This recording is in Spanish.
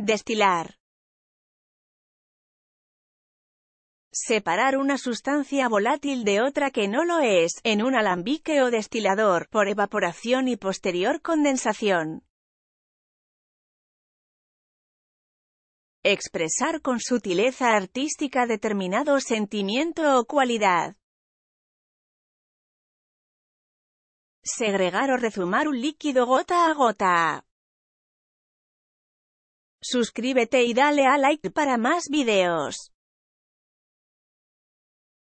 Destilar. Separar una sustancia volátil de otra que no lo es, en un alambique o destilador, por evaporación y posterior condensación. Expresar con sutileza artística determinado sentimiento o cualidad. Segregar o rezumar un líquido gota a gota. Suscríbete y dale a like para más videos.